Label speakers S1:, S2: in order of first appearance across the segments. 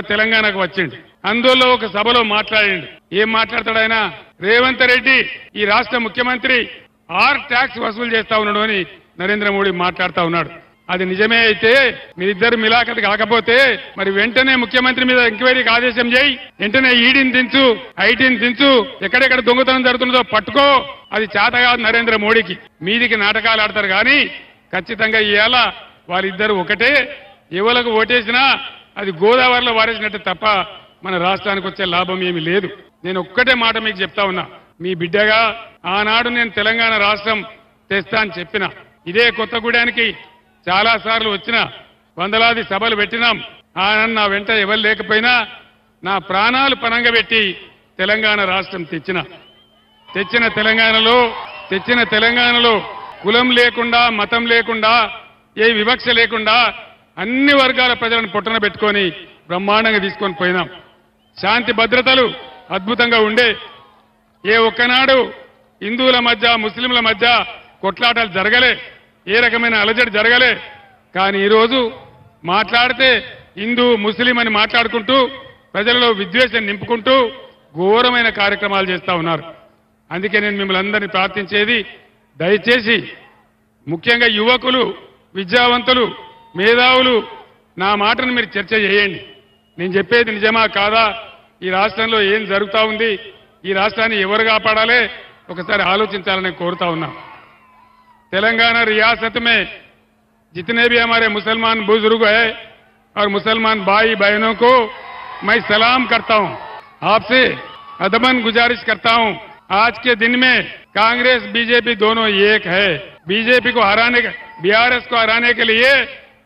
S1: తెలంగాణకు వచ్చిండు. అందులో ఒక సభలో మాట్లాడిండు. ఏం మాట్లాడతాడు ఆయన రేవంత్ రెడ్డి ఈ రాష్ట్ర ముఖ్యమంత్రి ఆర్ ట్యాక్స్ వసూలు చేస్తా ఉన్నాడు అని నరేంద్ర మోడీ మాట్లాడుతా ఉన్నాడు. అది నిజమే అయితే మీరిద్దరు మిలాఖత్ కాకపోతే మరి వెంటనే ముఖ్యమంత్రి మీద ఎంక్వైరీకి ఆదేశం చేయి. వెంటనే ఈడీని దించు ఐటీని దించు ఎక్కడెక్కడ దొంగతనం జరుగుతుందో పట్టుకో. అది చేత కాదు నరేంద్ర మోడీకి. మీదికి నాటకాలు ఆడతారు కానీ ఖచ్చితంగా ఇవాళ వాళ్ళిద్దరు ఒకటే. ఎవలకు ఓటేసినా అది గోదావరిలో వారేసినట్టు తప్ప మన రాష్ట్రానికి వచ్చే లాభం ఏమీ లేదు. నేను ఒక్కటే మాట మీకు చెప్తా ఉన్నా. మీ బిడ్డగా ఆనాడు నేను తెలంగాణ రాష్ట్రం తెస్తా అని చెప్పిన. ఇదే కొత్తగూడానికి చాలా సార్లు వచ్చిన వందలాది సభలు పెట్టినాం. ఆనాడు నా వెంట ఎవరు లేకపోయినా నా ప్రాణాలు పనంగా పెట్టి తెలంగాణ రాష్ట్రం తెచ్చిన. తెచ్చిన తెలంగాణలో తెచ్చిన తెలంగాణలో కులం లేకుండా మతం లేకుండా ఏ వివక్ష లేకుండా అన్ని వర్గాల ప్రజలను పొట్టన పెట్టుకొని బ్రహ్మాండంగా తీసుకొని పోయినాం. శాంతి భద్రతలు అద్భుతంగా ఉండే ఏ ఒక్కనాడు హిందువుల మధ్య ముస్లింల మధ్య కొట్లాటలు జరగలే ఏ రకమైన అలజడి జరగలే. కానీ ఈరోజు మాట్లాడితే హిందూ ముస్లిం అని మాట్లాడుకుంటూ ప్రజలలో విద్వేషం నింపుకుంటూ ఘోరమైన కార్యక్రమాలు చేస్తా ఉన్నారు. అందుకే నేను మిమ్మల్ని అందరినీ ప్రార్థించేది దయచేసి ముఖ్యంగా యువకులు విద్యావంతులు మేధావులు నా మాటను మీరు చర్చ చేయండి నేను చెప్పేది నిజమా కాదా ఈ రాష్ట్రంలో ఏం జరుగుతా ఉంది ఈ రాష్ట్రాన్ని ఎవరు కాపాడాలి ఒకసారి ఆలోచించాలని కోరుతా ఉన్నా तेलंगाना रियासत में जितने भी हमारे मुसलमान बुजुर्ग है और मुसलमान भाई बहनों को मैं सलाम करता हूं आपसे अदबन गुजारिश करता हूं आज के दिन में कांग्रेस बीजेपी दोनों एक है बीजेपी को हराने बीआरएस को हराने के लिए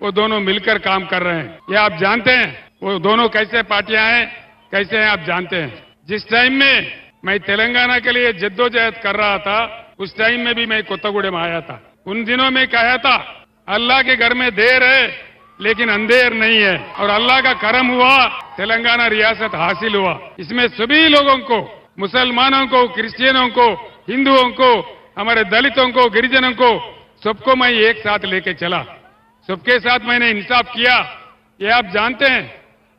S1: वो दोनों मिलकर काम कर रहे हैं। ये आप जानते हैं? वो दोनों कैसे पार्टियाँ हैं, कैसे हैं आप जानते हैं? जिस टाइम में मैं तेलंगाना के लिए जद्दोजहद कर रहा था, उस टाइम में भी मैं कोत्तागुड़े में आया था। उन दिनों में कहा था, अल्लाह के घर में देर है, लेकिन अंधेर नहीं है। और अल्लाह का करम हुआ, तेलंगाना रियासत हासिल हुआ। इसमें सभी लोगों को, मुसलमानों को, क्रिश्चियनों को, हिंदुओं को, हमारे दलितों को, गिरिजनों को, सबको मैं एक साथ लेके चला। सबके साथ मैंने इंसाफ किया। ये आप जानते हैं,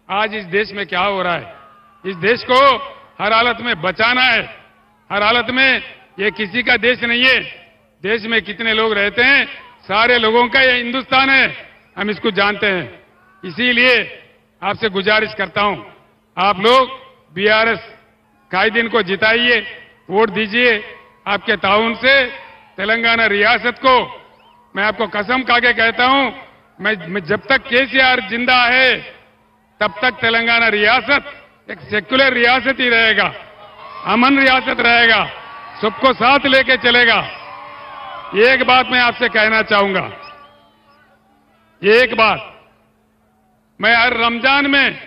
S1: आज इस देश में क्या हो रहा है? इस देश को हर हालत में बचाना है। हर हालत में ये किसी का देश नहीं है। देश में कितने लोग रहते हैं, सारे लोगों का ये हिंदुस्तान है। हम इसको जानते हैं। इसीलिए आपसे गुजारिश करता हूँ, आप लोग बीआरएस कायदीन को जिताइए, वोट दीजिए। आपके ताउन से तेलंगाना रियासत को मैं आपको कसम खाके कहता हूँ मैं, मैं जब तक केसीआर ज़िंदा है तब तक तेलंगाना रियासत एक सेक्युलर रियासत ही रहेगा। अमन रियासत रहेगा। सबको साथ लेके चलेगा। एक बात मैं आपसे कहना चाहूँगा। एक बात मैं हर रमज़ान में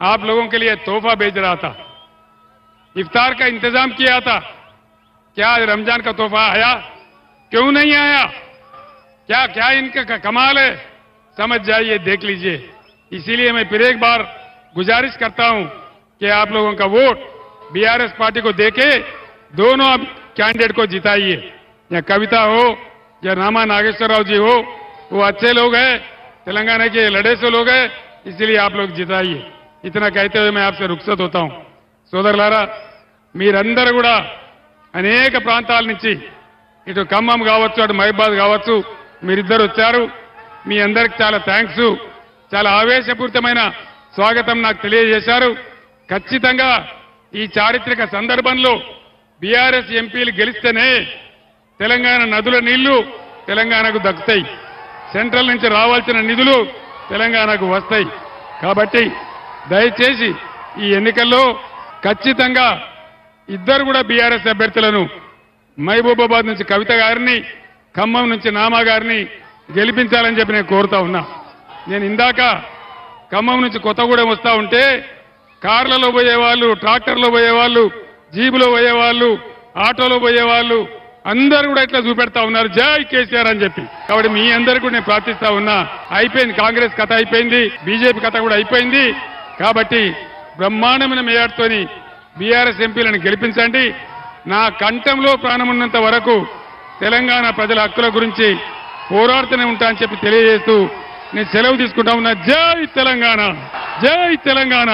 S1: आप लोगों के लिए तोहफा भेज रहा था। इफ्तार का इंतज़ाम किया था। क्या आज रमज़ान का तोहफा आया? क्यों नहीं आया? क्या क्या इनका क- कमाल है समझ जाइए देख लीजिए इसीलिए मैं फिर एक बार गुजारिश करता हूं कि आप लोगों का वोट बीआरएस पार्टी को देके दोनों अब कैंडिडेट को जिताइए या कविता हो या रामा नागेश्वर राव जी हो वो अच्छे लोग हैं तेलंगाना के लड़े से लोग हैं इसलिए आप लोग जिताइए इतना कहते हुए मैं आपसे रुखसत होता हूं సోదరులారా మీరందరూ కూడా అనేక ప్రాంతాల నుంచి ఇటు ఖమ్మం కావచ్చు అటు మహిబాద్ కావచ్చు మీరిద్దరు వచ్చారు. మీ అందరికి చాలా థ్యాంక్స్ చాలా ఆవేశపూరితమైన స్వాగతం నాకు తెలియజేశారు. ఖచ్చితంగా ఈ చారిత్రక సందర్భంలో బీఆర్ఎస్ ఎంపీలు గెలిస్తేనే తెలంగాణ నదుల నీళ్ళు తెలంగాణకు దక్కుతాయి. సెంట్రల్ నుంచి రావాల్సిన నిధులు తెలంగాణకు వస్తాయి. కాబట్టి దయచేసి ఈ ఎన్నికల్లో ఖచ్చితంగా ఇద్దరు కూడా బీఆర్ఎస్ అభ్యర్థులను మహబూబాబాద్ నుంచి కవిత గారిని ఖమ్మం నుంచి నామా గారిని గెలిపించాలని చెప్పి నేను కోరుతా ఉన్నా. నేను ఇందాక ఖమ్మం నుంచి కొత్తగూడెం వస్తా ఉంటే కార్లలో పోయేవాళ్ళు ట్రాక్టర్లో పోయేవాళ్ళు జీబులో పోయేవాళ్ళు ఆటోలో పోయేవాళ్ళు అందరూ కూడా ఇట్లా చూపెడతా ఉన్నారు. జై కేసీఆర్ అని చెప్పి. కాబట్టి మీ అందరికీ కూడా నేను ప్రార్థిస్తా ఉన్నా. అయిపోయింది కాంగ్రెస్ కథ అయిపోయింది బీజేపీ కథ కూడా అయిపోయింది. కాబట్టి బ్రహ్మాండమైన మేయర్తోని బీఆర్ఎస్ ఎంపీలను గెలిపించండి. నా కంఠంలో ప్రాణమున్నంత వరకు తెలంగాణ ప్రజల హక్కుల గురించి పోరాడుతూనే ఉంటా అని చెప్పి తెలియజేస్తూ నేను సెలవు తీసుకుంటా ఉన్నా. జై తెలంగాణ! జై తెలంగాణ!